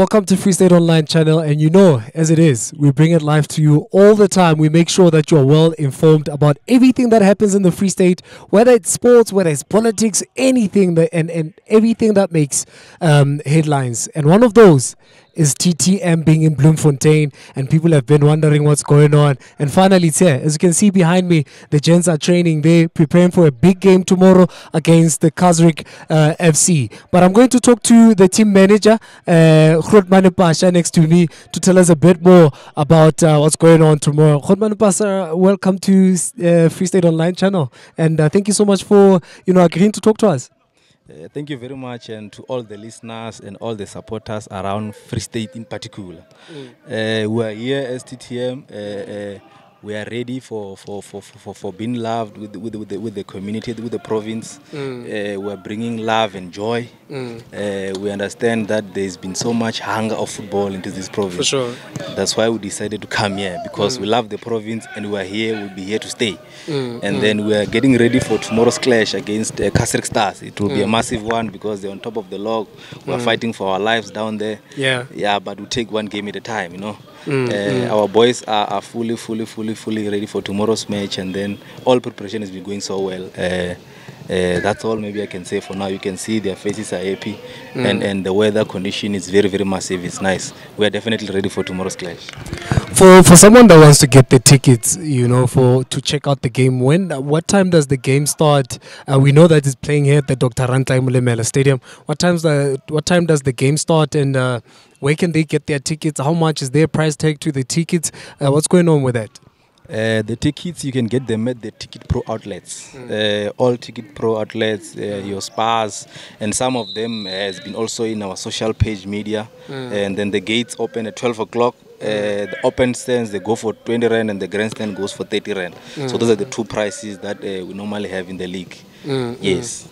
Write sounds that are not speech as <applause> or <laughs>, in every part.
Welcome to Free State Online channel. And you know, as it is, we bring it live to you all the time. We make sure that you're well informed about everything that happens in the Free State, whether it's sports, whether it's politics, anything that, and, and everything that makes um, headlines. And one of those is TTM being in Bloemfontein, and people have been wondering what's going on. And finally, it's here. As you can see behind me, the gents are training. They're preparing for a big game tomorrow against the Casric uh, FC. But I'm going to talk to the team manager, uh, Grootman Phasha, next to me to tell us a bit more about uh, what's going on tomorrow. Grootman Phasha, welcome to uh, Free State Online channel, and uh, thank you so much for you know agreeing to talk to us. Uh, thank you very much, and to all the listeners and all the supporters around Free State in particular. Uh, we are here as TTM. Uh, uh, we are ready for for, for, for, for being loved with with, with, the, with the community, with the province. Mm. Uh, we are bringing love and joy. Mm. Uh, we understand that there's been so much hunger of football into this province. For sure. That's why we decided to come here because mm. we love the province and we are here. We'll be here to stay. And then we are getting ready for tomorrow's clash against uh, Casric Stars. It will be a massive one because they're on top of the log. We are fighting for our lives down there. Yeah. Yeah, but we take one game at a time, you know. Uh, mm. Our boys are, are fully, fully, fully, fully ready for tomorrow's match, and then all preparation has been going so well. Uh, uh, that's all maybe I can say for now. You can see their faces are happy, and, and the weather condition is very, very massive. It's nice. We are definitely ready for tomorrow's clash. For for someone that wants to get the tickets, you know, for to check out the game, when what time does the game start? Uh, we know that it's playing here at the Dr. Rantlai Molemela Stadium. What times the what time does the game start, and uh, where can they get their tickets? How much is their price tag to the tickets? Uh, what's going on with that? Uh, the tickets you can get them at the Ticket Pro outlets, mm. uh, all Ticket Pro outlets, uh, your spas, and some of them has been also in our social page media. Mm. And then the gates open at 12 o'clock. Uh, the open stands they go for 20 rand and the grandstand goes for 30 rand. Mm. So those are the two prices that uh, we normally have in the league. Yes.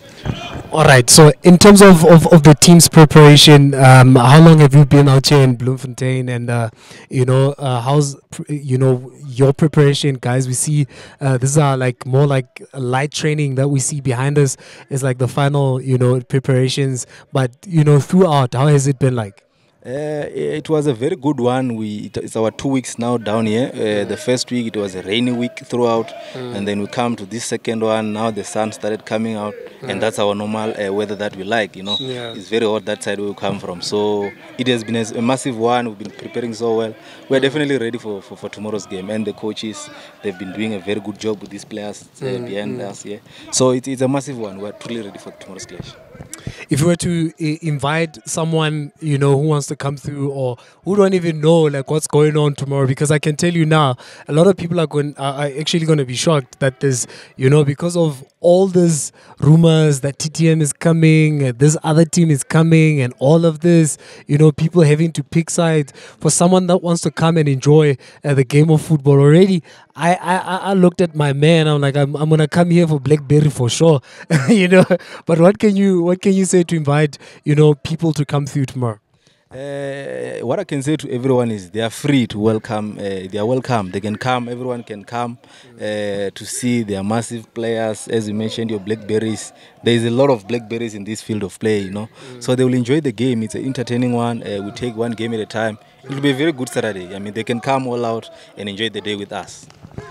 All right. So in terms of, of, of the team's preparation, um, how long have you been out here in Bloemfontein? And uh, you know, uh, how's you know your preparation, guys? We see uh, this is our like more like light training that we see behind us is like the final you know preparations. But you know, throughout, how has it been like? Uh, it was a very good one. We it, it's our two weeks now down here. Uh, the first week it was a rainy week throughout, mm. and then we come to this second one. Now the sun started coming out, mm. and that's our normal uh, weather that we like. You know, Yeah. it's very hot that side where we come from. So it has been a, a massive one. We've been preparing so well. We're mm. definitely ready for, for, for tomorrow's game, and the coaches they've been doing a very good job with these players uh, behind us. Yeah, so it, it's a massive one. We're truly ready for tomorrow's clash. If you were to uh, invite someone you know who wants to come through or who don't even know like what's going on tomorrow because i can tell you now a lot of people are going are actually going to be shocked that there's you know because of all these rumors that ttm is coming this other team is coming and all of this you know people having to pick sides. For someone that wants to come and enjoy uh, the game of football already I, I I- looked at my man. I'm like, I'm, I'm gonna come here for BlackBerry for sure, <laughs> you know. But what can you what can you say to invite you know people to come through tomorrow? Uh, what I can say to everyone is they are free to welcome. Uh, they are welcome. They can come. Everyone can come uh, to see their massive players. As you mentioned, your blackberries. There is a lot of blackberries in this field of play. You know, so they will enjoy the game. It's an entertaining one. Uh, we take one game at a time. It will be a very good Saturday. I mean, they can come all out and enjoy the day with us.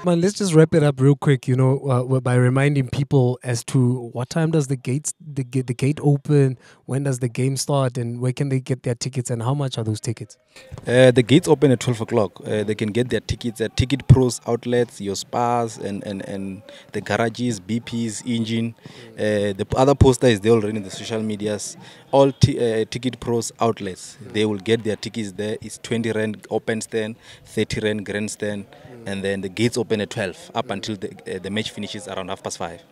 Man, let's just wrap it up real quick. You know, uh, by reminding people as to what time does the gates the gate the gate open, when does the game start, and where can they get their tickets, and how much are those tickets? Uh, the gates open at 12 o'clock. Uh, they can get their tickets at Ticket Pros outlets, your spas, and, and, and the garages, BPs, Engen. Uh, the other poster is there already in the social medias. All uh, Ticket Pros outlets, they will get their tickets there. It's 20 Rand open stand, 30 Rand grandstand, and then the gates open at 12 up until the, uh, the match finishes around half past 5.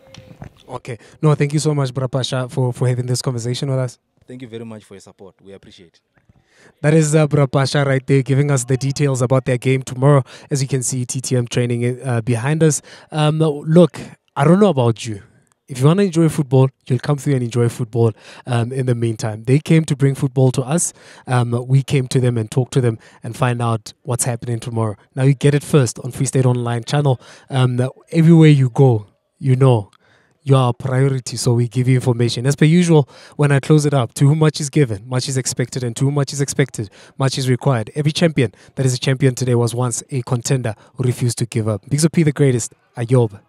Okay, no, thank you so much, Bra Phasha, for for having this conversation with us. Thank you very much for your support. We appreciate it. That is uh, Bra Phasha right there giving us the details about their game tomorrow. As you can see, TTM training uh, behind us. Um, look, I don't know about you. If you want to enjoy football, you'll come through and enjoy football um, in the meantime. They came to bring football to us. Um, we came to them and talked to them and find out what's happening tomorrow. Now, you get it first on Free State Online channel. Um, everywhere you go, you know you are a priority, so we give you information. As per usual, when I close it up, to whom much is given, much is expected, and to whom much is expected, much is required. Every champion that is a champion today was once a contender who refused to give up. Big P the greatest. Ayob.